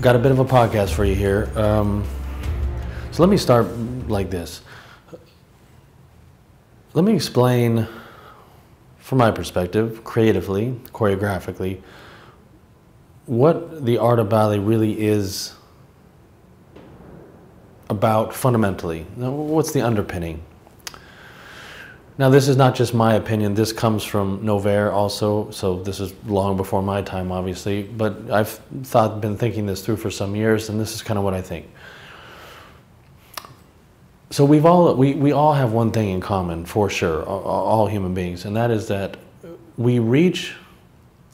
got a bit of a podcast for you here. Um, so let me start like this. Let me explain, from my perspective, creatively, choreographically, what the art of ballet really is about fundamentally. What's the underpinning? Now, this is not just my opinion. This comes from Noverre also, so this is long before my time, obviously. But I've thought, been thinking this through for some years, and this is kind of what I think. So we've all we, we all have one thing in common, for sure, all, all human beings, and that is that we reach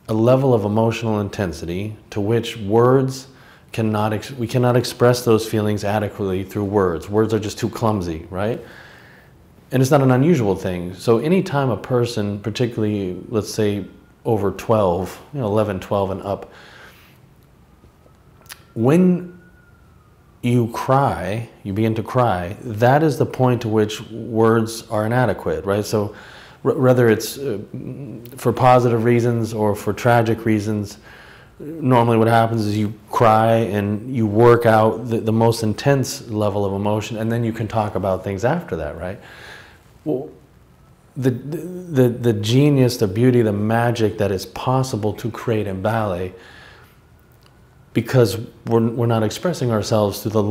a level of emotional intensity to which words cannot we cannot express those feelings adequately through words. Words are just too clumsy, right? And it's not an unusual thing. So anytime a person, particularly let's say over 12, you know, 11, 12 and up, when you cry, you begin to cry, that is the point to which words are inadequate, right? So whether it's uh, for positive reasons or for tragic reasons, normally what happens is you cry and you work out the, the most intense level of emotion and then you can talk about things after that, right? Well, the, the, the genius, the beauty, the magic that is possible to create in ballet because we're, we're not expressing ourselves through the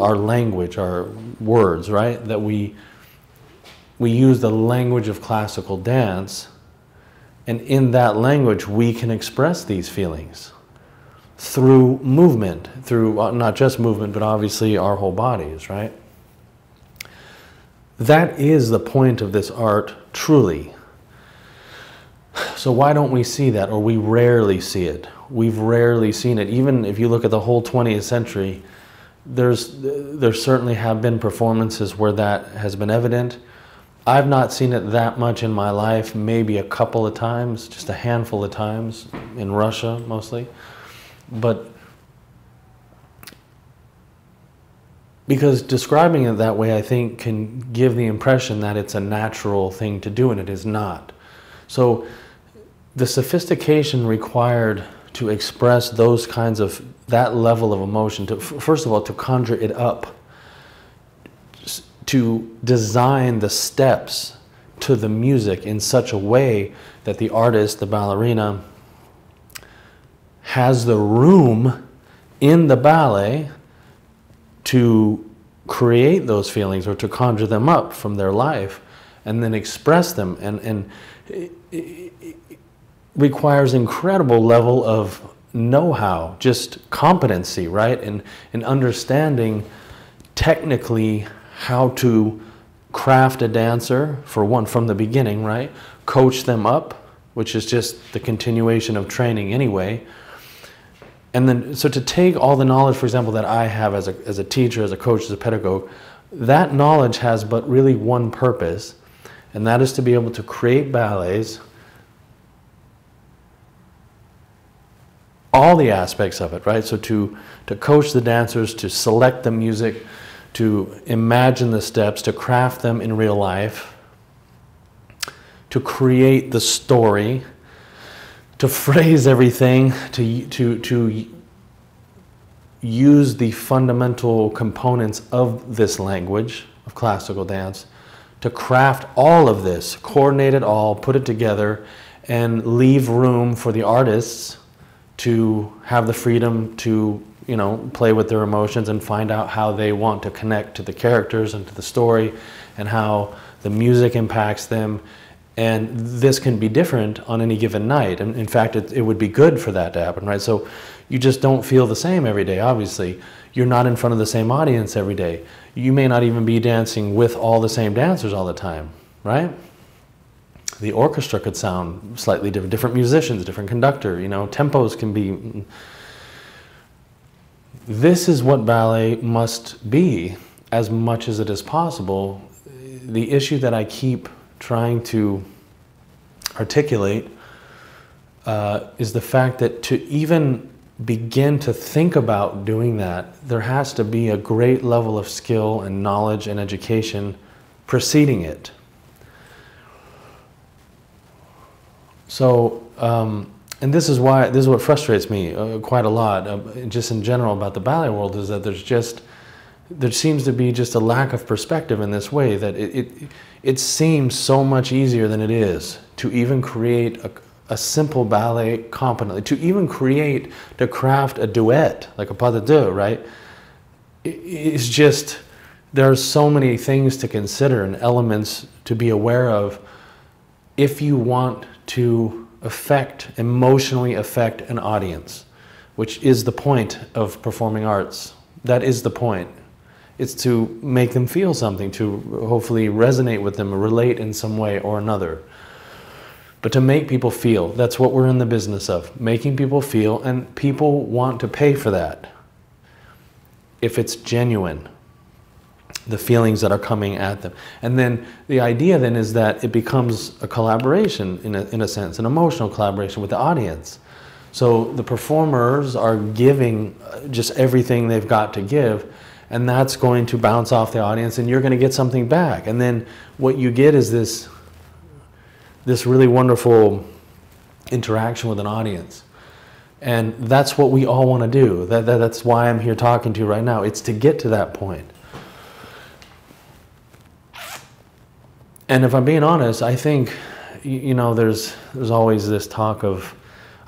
our language, our words, right? That we, we use the language of classical dance, and in that language, we can express these feelings through movement, through uh, not just movement, but obviously our whole bodies, right? That is the point of this art, truly. So why don't we see that, or we rarely see it? We've rarely seen it. Even if you look at the whole 20th century, there's there certainly have been performances where that has been evident. I've not seen it that much in my life, maybe a couple of times, just a handful of times in Russia mostly. But Because describing it that way, I think, can give the impression that it's a natural thing to do, and it is not. So, the sophistication required to express those kinds of that level of emotion, to first of all, to conjure it up, to design the steps to the music in such a way that the artist, the ballerina, has the room in the ballet to create those feelings or to conjure them up from their life and then express them. And, and it, requires incredible level of know-how just competency right? And, and understanding technically how to craft a dancer for one from the beginning right? Coach them up which is just the continuation of training anyway and then, so to take all the knowledge, for example, that I have as a, as a teacher, as a coach, as a pedagogue, that knowledge has but really one purpose, and that is to be able to create ballets, all the aspects of it, right? So to, to coach the dancers, to select the music, to imagine the steps, to craft them in real life, to create the story, to phrase everything, to, to, to use the fundamental components of this language of classical dance, to craft all of this, coordinate it all, put it together, and leave room for the artists to have the freedom to you know play with their emotions and find out how they want to connect to the characters and to the story and how the music impacts them and this can be different on any given night. And in fact, it, it would be good for that to happen, right? So you just don't feel the same every day, obviously. You're not in front of the same audience every day. You may not even be dancing with all the same dancers all the time, right? The orchestra could sound slightly different, different musicians, different conductor, you know, tempos can be. This is what ballet must be as much as it is possible. The issue that I keep trying to articulate uh, is the fact that to even begin to think about doing that, there has to be a great level of skill and knowledge and education preceding it. So, um, and this is why this is what frustrates me uh, quite a lot, uh, just in general about the ballet world, is that there's just there seems to be just a lack of perspective in this way that it, it, it seems so much easier than it is to even create a, a simple ballet competently, to even create, to craft a duet, like a pas de deux, right? It, it's just, there are so many things to consider and elements to be aware of if you want to affect, emotionally affect an audience, which is the point of performing arts. That is the point. It's to make them feel something, to hopefully resonate with them, relate in some way or another. But to make people feel, that's what we're in the business of, making people feel, and people want to pay for that if it's genuine, the feelings that are coming at them. And then the idea then is that it becomes a collaboration, in a, in a sense, an emotional collaboration with the audience. So the performers are giving uh, just everything they've got to give, and that's going to bounce off the audience and you're going to get something back. And then what you get is this this really wonderful interaction with an audience. And that's what we all want to do. That, that, that's why i'm here talking to you right now. It's to get to that point. And if i'm being honest i think you know there's there's always this talk of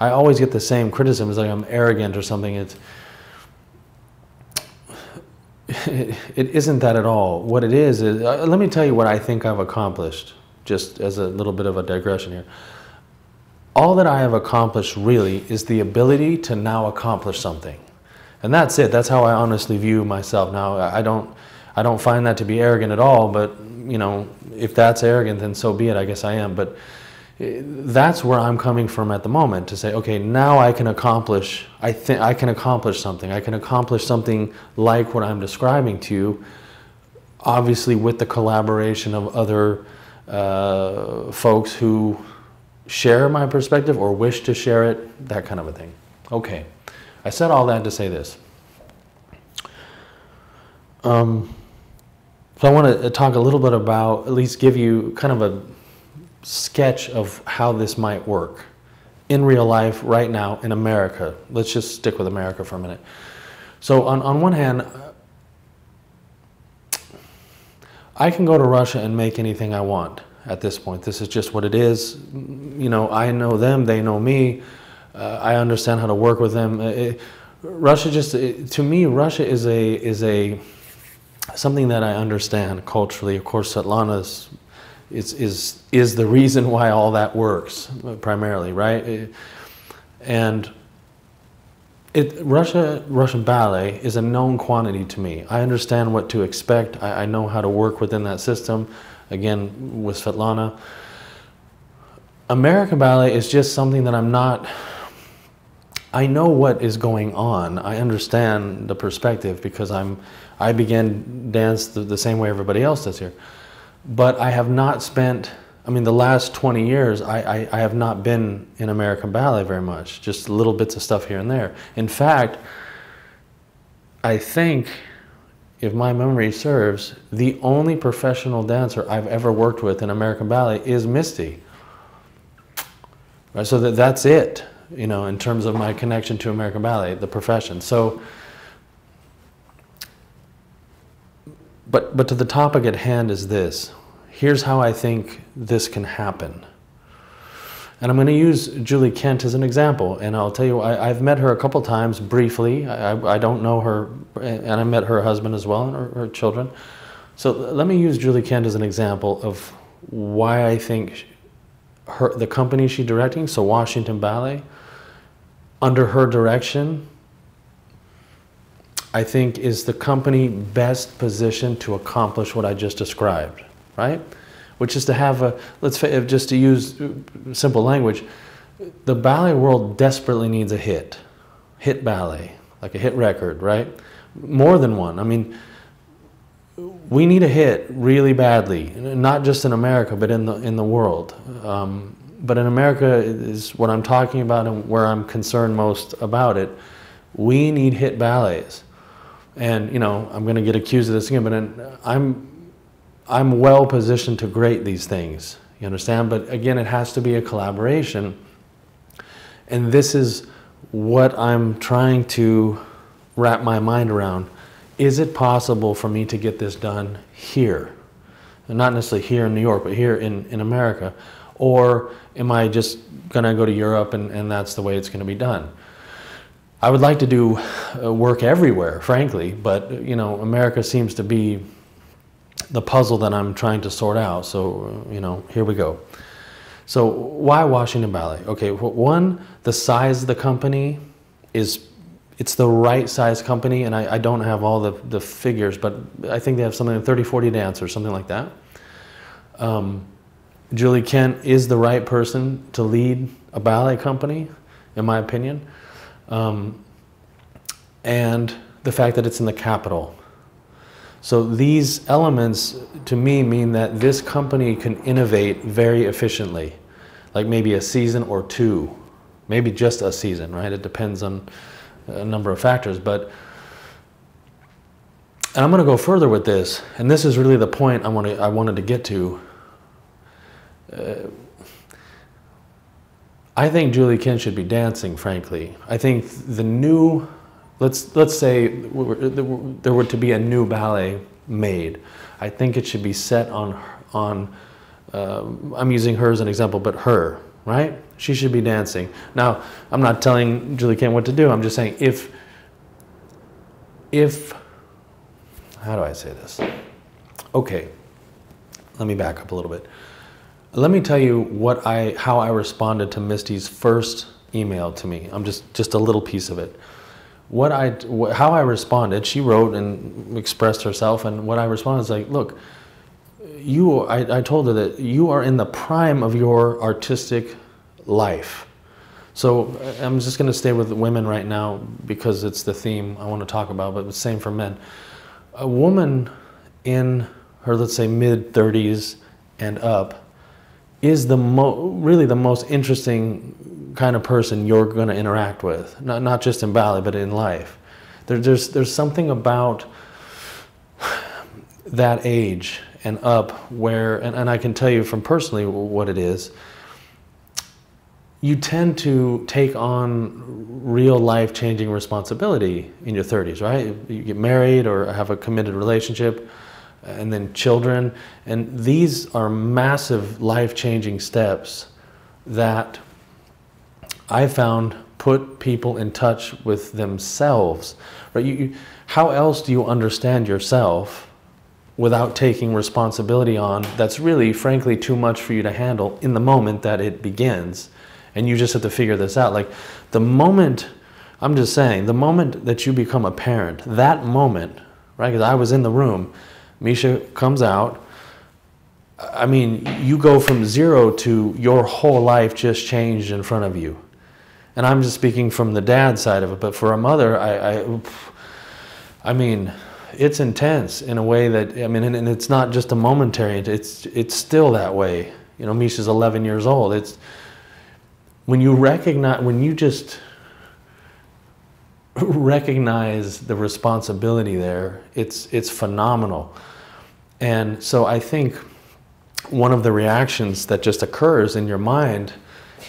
i always get the same criticism. It's like i'm arrogant or something. It's it, isn't that at all. What it is is, uh, let me tell you what I think I've accomplished, just as a little bit of a digression here. All that I have accomplished really is the ability to now accomplish something. And that's it. That's how I honestly view myself now. I don't, I don't find that to be arrogant at all, but you know, if that's arrogant, then so be it. I guess I am. But that's where I'm coming from at the moment to say, okay, now I can accomplish, I think I can accomplish something. I can accomplish something like what I'm describing to you, obviously with the collaboration of other uh, folks who share my perspective or wish to share it, that kind of a thing. Okay, I said all that to say this. Um, so I want to talk a little bit about, at least give you kind of a sketch of how this might work in real life right now in America. Let's just stick with America for a minute. So on, on one hand, I can go to Russia and make anything I want at this point. This is just what it is. You know, I know them, they know me. Uh, I understand how to work with them. Uh, it, Russia just, it, to me, Russia is a, is a, something that I understand culturally. Of course, Svetlana's is, is, is the reason why all that works, primarily, right? And it, Russia, Russian ballet is a known quantity to me. I understand what to expect. I, I know how to work within that system. Again, with Svetlana. American ballet is just something that I'm not, I know what is going on. I understand the perspective because I'm, I began dance the, the same way everybody else does here but I have not spent, I mean, the last 20 years, I, I, I, have not been in American ballet very much, just little bits of stuff here and there. In fact, I think, if my memory serves, the only professional dancer I've ever worked with in American ballet is Misty. Right, so that, that's it, you know, in terms of my connection to American ballet, the profession. So, But, but to the topic at hand is this. Here's how I think this can happen. And I'm going to use Julie Kent as an example. And I'll tell you, I, have met her a couple times briefly. I, I, don't know her, and I met her husband as well and her, her children. So let me use Julie Kent as an example of why I think her, the company she's directing, so Washington Ballet, under her direction, I think is the company best positioned to accomplish what I just described, right? Which is to have a, let's just to use simple language, the ballet world desperately needs a hit, hit ballet, like a hit record, right? More than one. I mean, we need a hit really badly, not just in America, but in the in the world. Um, but in America is what I'm talking about and where I'm concerned most about it. We need hit ballets. And you know, I'm going to get accused of this again, but I'm I'm well positioned to grade these things. You understand? But again, it has to be a collaboration. And this is what I'm trying to wrap my mind around. Is it possible for me to get this done here? And not necessarily here in New York, but here in, in America. Or am I just going to go to Europe and, and that's the way it's going to be done? I would like to do uh, work everywhere, frankly, but you know, America seems to be the puzzle that I'm trying to sort out. So, uh, you know, here we go. So, why Washington Ballet? Okay, one, the size of the company is it's the right size company, and I, I don't have all the, the figures, but I think they have something like 30, 40 dancers, something like that. Um, Julie Kent is the right person to lead a ballet company, in my opinion um, and the fact that it's in the capital. So these elements to me mean that this company can innovate very efficiently, like maybe a season or two, maybe just a season, right? It depends on a number of factors, but and I'm going to go further with this, and this is really the point I, want to, I wanted to get to. Uh, I think Julie Kent should be dancing, frankly. I think the new, let's, let's say there were to be a new ballet made. I think it should be set on, on uh, I'm using her as an example, but her, right? She should be dancing. Now, I'm not telling Julie Kent what to do. I'm just saying if, if, how do I say this? Okay, let me back up a little bit. Let me tell you what I, how I responded to Misty's first email to me. I'm just, just a little piece of it. What I, how I responded, she wrote and expressed herself, and what I responded is like, look, you, I, I told her that you are in the prime of your artistic life. So uh, I'm just going to stay with women right now because it's the theme I want to talk about, but the same for men. A woman in her, let's say, mid 30s and up is the mo- really the most interesting kind of person you're going to interact with, not, not just in ballet, but in life. There, there's, there's something about that age and up where, and, and I can tell you from personally what it is, you tend to take on real life changing responsibility in your 30s, right? You get married or have a committed relationship and then children. And these are massive life changing steps that I found put people in touch with themselves. Right? You, you, how else do you understand yourself without taking responsibility on that's really, frankly, too much for you to handle in the moment that it begins? And you just have to figure this out. Like the moment, I'm just saying, the moment that you become a parent, that moment, right? Because I was in the room Misha comes out. I mean, you go from zero to your whole life just changed in front of you. And I'm just speaking from the dad side of it, but for a mother, I, I, I mean, it's intense in a way that I mean, and, and, it's not just a momentary. It's it's still that way. You know, Misha's 11 years old. It's when you recognize when you just recognize the responsibility there, it's, it's phenomenal. And so I think one of the reactions that just occurs in your mind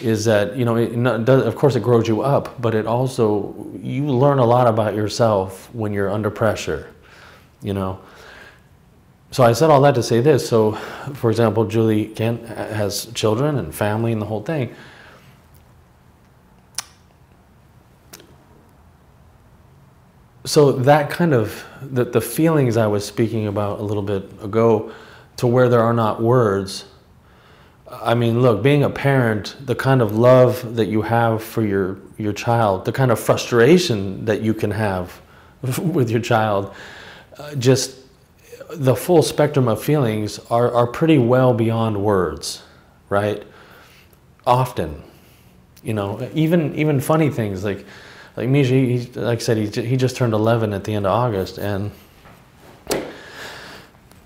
is that, you know, it does, of course it grows you up, but it also, you learn a lot about yourself when you're under pressure, you know. So I said all that to say this. So, for example, Julie Kent has children and family and the whole thing. So that kind of the, the feelings I was speaking about a little bit ago to where there are not words. I mean, look, being a parent, the kind of love that you have for your, your child, the kind of frustration that you can have with your child, uh, just the full spectrum of feelings are, are pretty well beyond words, right? Often, you know, even, even funny things like, like Misha, he, like I said, he, he just turned 11 at the end of August, and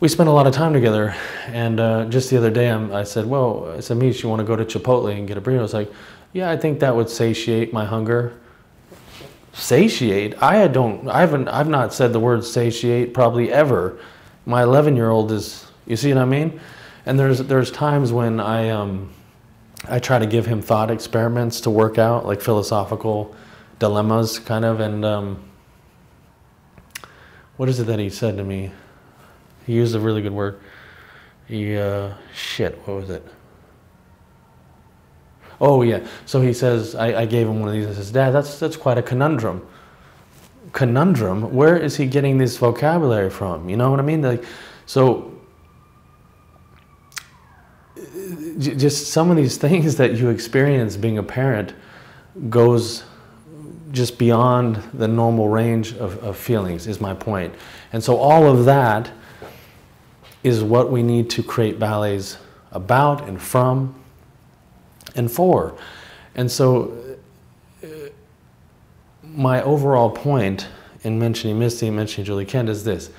we spent a lot of time together. And uh, just the other day, I'm, i said, "Well, I said, Misha, you want to go to Chipotle and get a burrito?" I was like, "Yeah, I think that would satiate my hunger." Satiate? I don't. I haven't. I've not said the word satiate probably ever. My 11 year old is. You see what I mean? And there's there's times when I um I try to give him thought experiments to work out, like philosophical dilemmas, kind of. And um, what is it that he said to me? He used a really good word. He, uh, shit, what was it? Oh, yeah. So he says, I, I gave him one of these. I says, Dad, that's, that's quite a conundrum. Conundrum? Where is he getting this vocabulary from? You know what I mean? Like, so just some of these things that you experience being a parent goes just beyond the normal range of, of feelings is my point. and so all of that is what we need to create ballets about and from and for and so uh, my overall point in mentioning misty and mentioning julie kent is this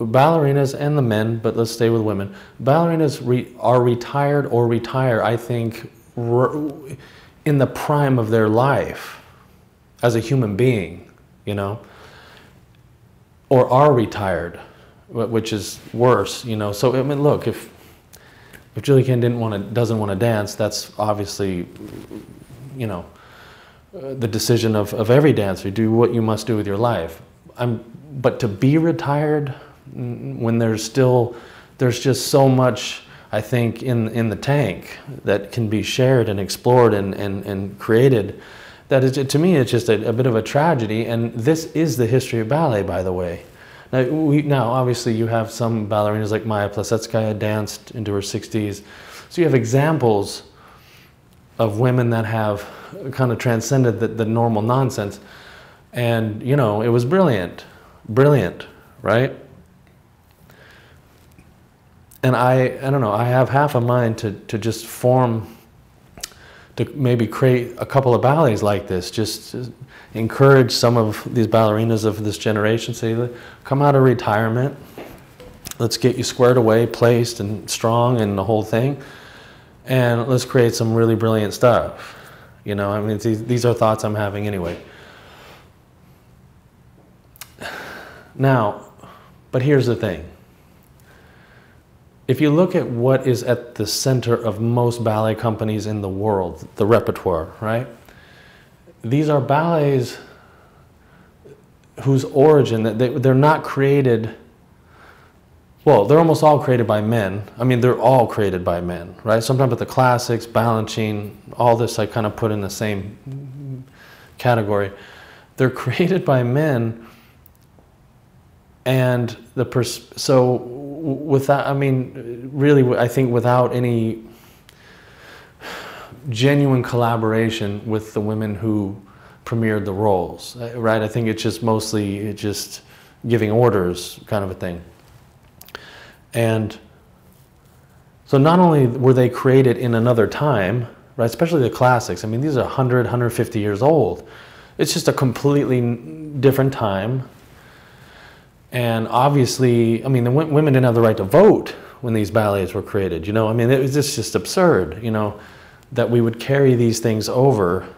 ballerinas and the men, but let's stay with women. Ballerinas re are retired or retire, I think, in the prime of their life as a human being, you know, or are retired, which is worse, you know. So I mean, look, if if Julie Kent didn't want to, doesn't want to dance, that's obviously, you know, uh, the decision of, of every dancer. Do what you must do with your life. I'm, but to be retired when there's still there's just so much I think in in the tank that can be shared and explored and and, and created that is to me it's just a, a bit of a tragedy and this is the history of ballet by the way. Now, we, now obviously you have some ballerinas like Maya Plisetskaya danced into her 60s so you have examples of women that have kind of transcended the, the normal nonsense. And you know it was brilliant. Brilliant right? And I, I don't know, I have half a mind to, to just form, to maybe create a couple of ballets like this, just encourage some of these ballerinas of this generation, say, come out of retirement, let's get you squared away, placed and strong and the whole thing, and let's create some really brilliant stuff. You know, I mean, these, these are thoughts I'm having anyway. Now, but here's the thing if you look at what is at the center of most ballet companies in the world, the repertoire, right? These are ballets whose origin, they, they're not created, well, they're almost all created by men. I mean, they're all created by men, right? Sometimes with the classics, Balanchine, all this I kind of put in the same category. They're created by men and the so without, I mean, really, I think without any genuine collaboration with the women who premiered the roles, uh, right? I think it's just mostly just giving orders kind of a thing. And so not only were they created in another time, right, especially the classics, I mean, these are 100, 150 years old. It's just a completely different time, and obviously, I mean, the women didn't have the right to vote when these ballets were created. You know, I mean, it was just, just absurd, you know, that we would carry these things over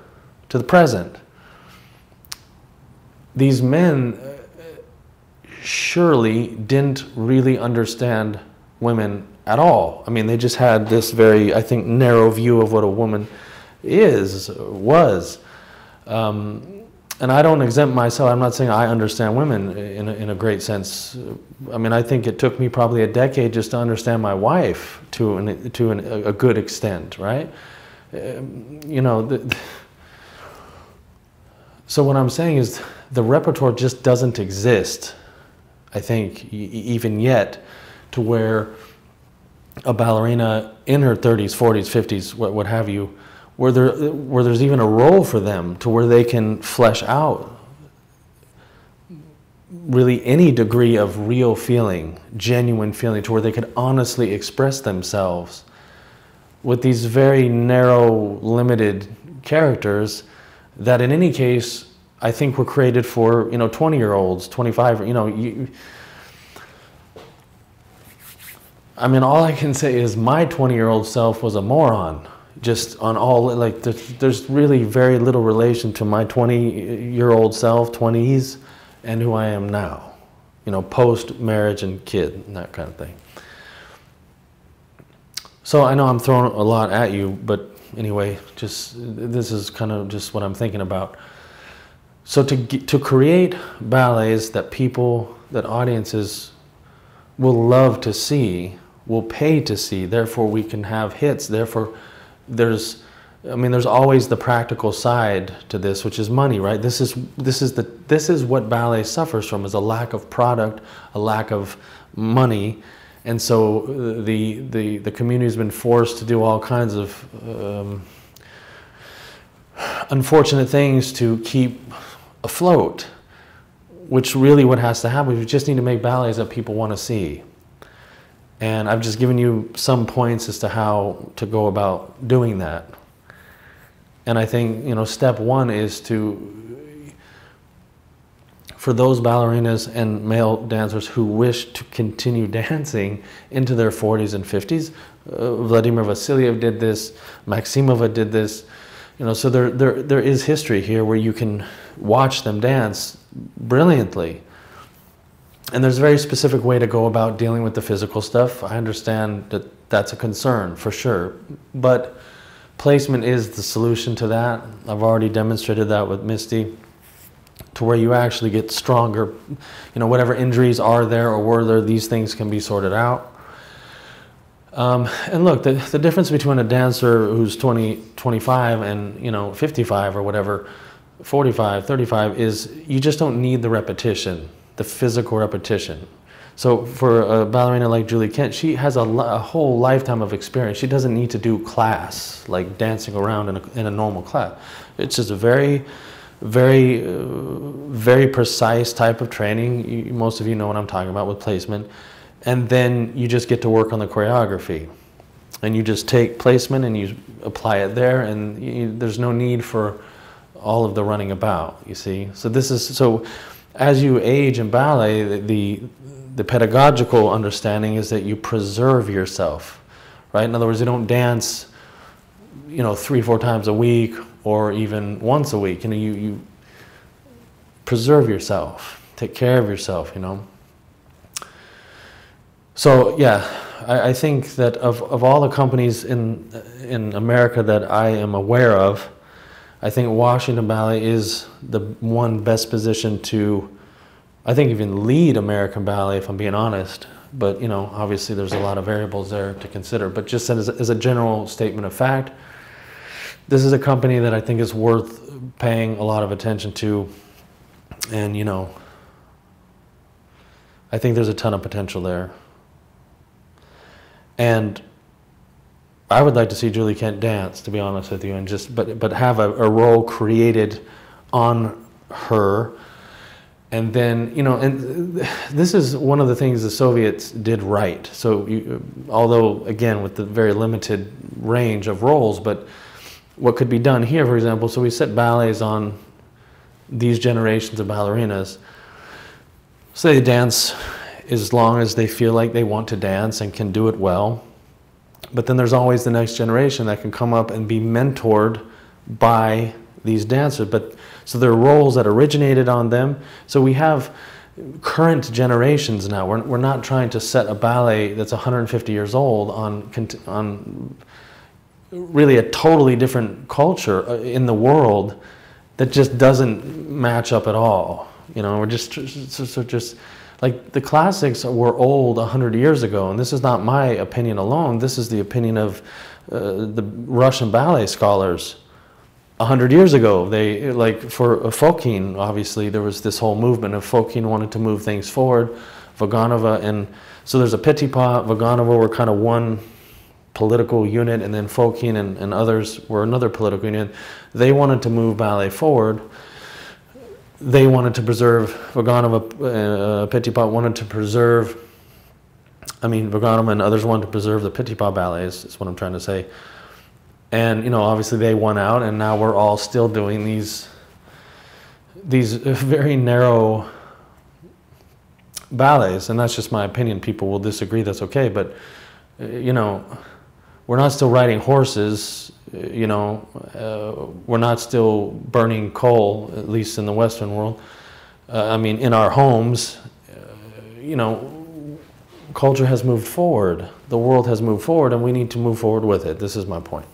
to the present. These men uh, surely didn't really understand women at all. I mean, they just had this very, I think, narrow view of what a woman is, was. Um, and I don't exempt myself. I'm not saying I understand women in a, in a great sense. I mean, I think it took me probably a decade just to understand my wife to an, to an, a good extent, right? Um, you know, the, so what I'm saying is the repertoire just doesn't exist, I think, even yet, to where a ballerina in her 30s, 40s, 50s, what, what have you, where, there, where there's even a role for them to where they can flesh out really any degree of real feeling, genuine feeling, to where they could honestly express themselves with these very narrow, limited characters that in any case, I think were created for, you know, 20 year olds, 25, you know, you, I mean, all I can say is my 20 year old self was a moron just on all like there's, really very little relation to my 20 year old self 20s and who i am now you know post marriage and kid and that kind of thing So I know I'm throwing a lot at you, but anyway, just this is kind of just what I'm thinking about. So to to create ballets that people, that audiences will love to see, will pay to see. Therefore, we can have hits. Therefore, there's I mean, there's always the practical side to this, which is money, right? This is this is the this is what ballet suffers from is a lack of product, a lack of money, and so uh, the the the community has been forced to do all kinds of um, unfortunate things to keep afloat. Which really what has to happen. We just need to make ballets that people want to see. And I've just given you some points as to how to go about doing that. And I think, you know, step one is to, for those ballerinas and male dancers who wish to continue dancing into their 40s and 50s, uh, Vladimir Vasiliev did this, Maximova did this, you know, so there, there, there is history here where you can watch them dance brilliantly. And there's a very specific way to go about dealing with the physical stuff. I understand that that's a concern for sure. But placement is the solution to that. I've already demonstrated that with Misty to where you actually get stronger. You know, whatever injuries are there or were there, these things can be sorted out. Um, and look, the, the difference between a dancer who's 20, 25 and, you know, 55 or whatever, 45, 35 is you just don't need the repetition, the physical repetition. So for a ballerina like Julie Kent, she has a, a, whole lifetime of experience. She doesn't need to do class, like dancing around in a, in a normal class. It's just a very, very, uh, very precise type of training. You, most of you know what I'm talking about with placement. And then you just get to work on the choreography. And you just take placement and you apply it there and you, there's no need for all of the running about, you see. So this is, so as you age in ballet, the, the the pedagogical understanding is that you preserve yourself, right? In other words, you don't dance, you know, three, four times a week or even once a week. You know, you, you preserve yourself, take care of yourself, you know. So yeah, I, I think that of, of all the companies in, in America that I am aware of, I think Washington Ballet is the one best position to I think even lead American Ballet, if I'm being honest. But you know, obviously there's a lot of variables there to consider. But just as, as a general statement of fact, this is a company that I think is worth paying a lot of attention to. And you know, I think there's a ton of potential there. And I would like to see Julie Kent dance, to be honest with you, and just but but have a, a role created on her. And then you know and this is one of the things the soviets did right. So you, although again with the very limited range of roles but what could be done here for example so we set ballets on these generations of ballerinas. So they dance as long as they feel like they want to dance and can do it well but then there's always the next generation that can come up and be mentored by these dancers but so there are roles that originated on them. So we have current generations now. We're, we're not trying to set a ballet that's 150 years old on, on really a totally different culture uh, in the world that just doesn't match up at all. You know, we're just, so, so just like the classics were old 100 years ago, and this is not my opinion alone. This is the opinion of uh, the Russian ballet scholars a hundred years ago, they like for Fokine, obviously there was this whole movement of Fokine wanted to move things forward, Vaganova, and so there's a Petipa, Vaganova were kind of one political unit, and then Fokine and, and others were another political unit. They wanted to move ballet forward. They wanted to preserve Vaganova, uh, Petipa wanted to preserve. I mean, Vaganova and others wanted to preserve the Petipa ballets. Is what I'm trying to say. And you know, obviously they won out, and now we're all still doing these these very narrow ballets, and that's just my opinion. People will disagree. That's okay, but uh, you know, we're not still riding horses. You know, uh, we're not still burning coal, at least in the Western world. Uh, I mean, in our homes, uh, you know, culture has moved forward, the world has moved forward, and we need to move forward with it. This is my point.